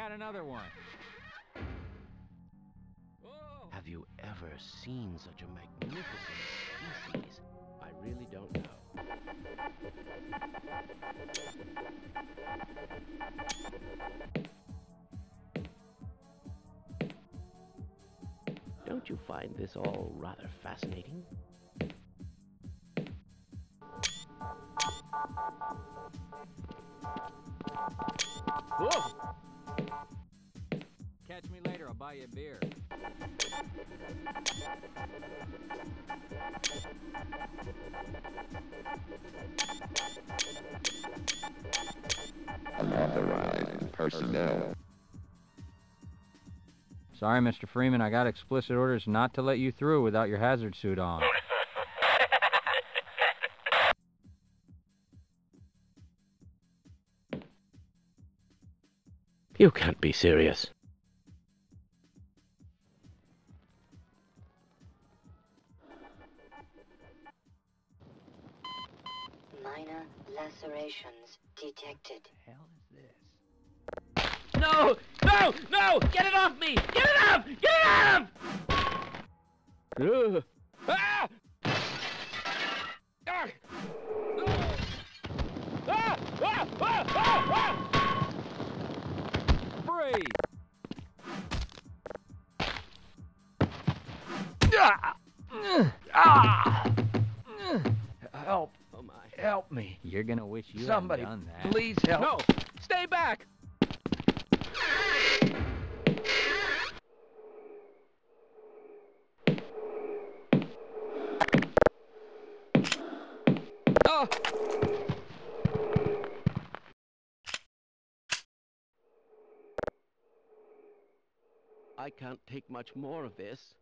got another one. Have you ever seen such a magnificent species? I really don't know. Don't you find this all rather fascinating? Whoa! Catch me later, I'll buy you a beer. Unauthorized personnel. Sorry, Mr. Freeman, I got explicit orders not to let you through without your hazard suit on. You can't be serious. Minor lacerations detected. hell is this? No! No! No! Get it off me! Get it off! Get it off! Ugh. Ah! Ah! Ah! Ah! Ah! Ah! Help! Oh my. Help me! You're gonna wish you Somebody, hadn't done that. please help! No! Stay back! Oh! I can't take much more of this.